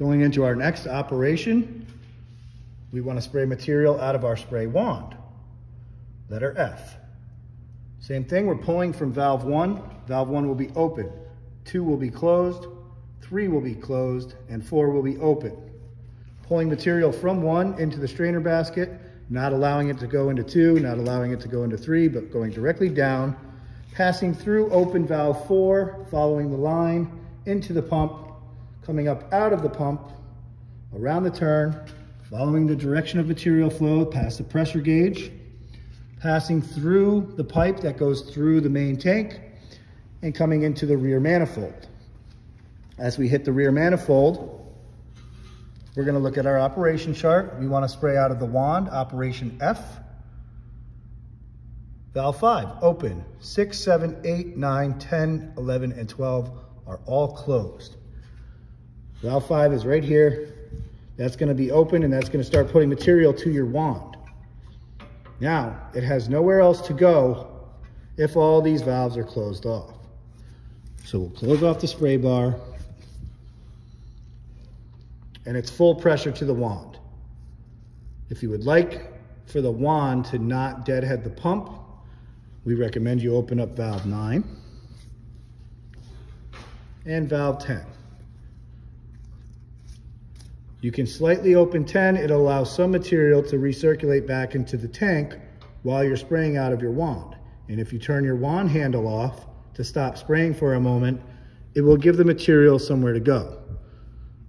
Going into our next operation, we want to spray material out of our spray wand. Letter F. Same thing, we're pulling from valve one. Valve one will be open. Two will be closed, three will be closed, and four will be open. Pulling material from one into the strainer basket, not allowing it to go into two, not allowing it to go into three, but going directly down, passing through open valve four, following the line into the pump, coming up out of the pump, around the turn, following the direction of material flow past the pressure gauge, passing through the pipe that goes through the main tank, and coming into the rear manifold. As we hit the rear manifold, we're gonna look at our operation chart. We wanna spray out of the wand, operation F. Valve five, open. Six, seven, eight, nine, 10, 11, and 12 are all closed. Valve five is right here. That's gonna be open and that's gonna start putting material to your wand. Now, it has nowhere else to go if all these valves are closed off. So we'll close off the spray bar and it's full pressure to the wand. If you would like for the wand to not deadhead the pump, we recommend you open up valve 9 and valve 10. You can slightly open 10, it allows some material to recirculate back into the tank while you're spraying out of your wand. And if you turn your wand handle off to stop spraying for a moment, it will give the material somewhere to go.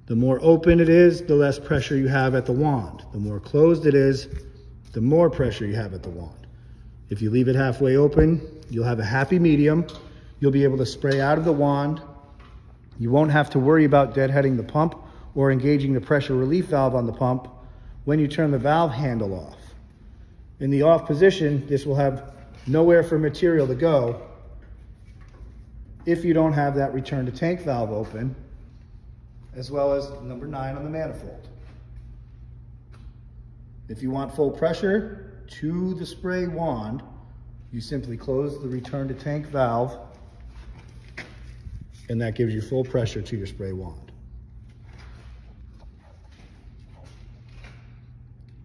The more open it is, the less pressure you have at the wand. The more closed it is, the more pressure you have at the wand. If you leave it halfway open, you'll have a happy medium. You'll be able to spray out of the wand. You won't have to worry about deadheading the pump or engaging the pressure relief valve on the pump when you turn the valve handle off. In the off position, this will have nowhere for material to go if you don't have that return to tank valve open as well as number nine on the manifold. If you want full pressure to the spray wand, you simply close the return to tank valve and that gives you full pressure to your spray wand.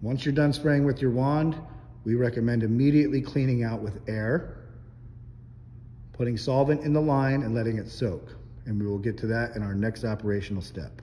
Once you're done spraying with your wand, we recommend immediately cleaning out with air, putting solvent in the line and letting it soak and we will get to that in our next operational step.